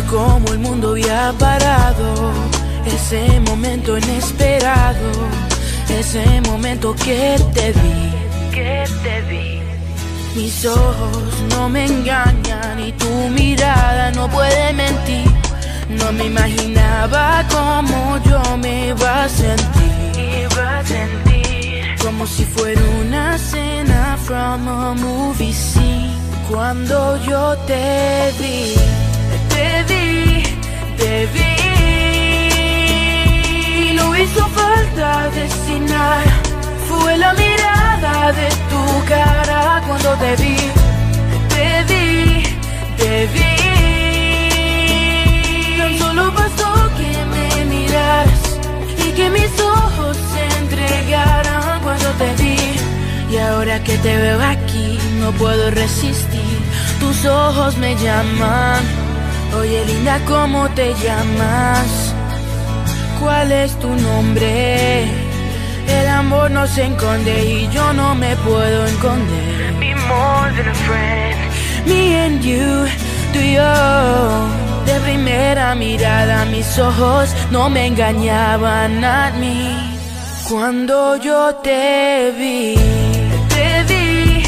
Fue como el mundo había parado, ese momento inesperado, ese momento que te vi, que te vi. Mis ojos no me engañan y tu mirada no puede mentir. No me imaginaba cómo yo me iba a sentir, iba a sentir como si fuera una escena from a movie scene. Cuando yo te vi, fue la mirada de tu cara cuando te vi, te vi, te vi. Tan solo bastó que me miraras y que mis ojos se entregaran cuando te vi. Y ahora que te veo aquí, no puedo resistir. Tus ojos me llaman. Oye, linda, ¿cómo te llamas? ¿Cuál es tu nombre? El amor no se esconde y yo no me puedo esconder. Be more than a friend. Me and you, tú y yo. De primera mirada mis ojos no me engañaban a mí. Cuando yo te vi, te vi,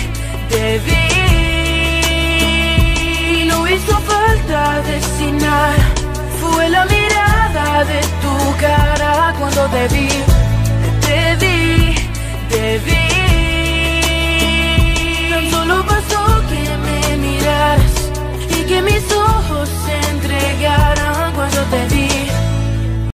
te vi. No hizo falta decir nada. Fue la mirada de tu cara cuando te vi.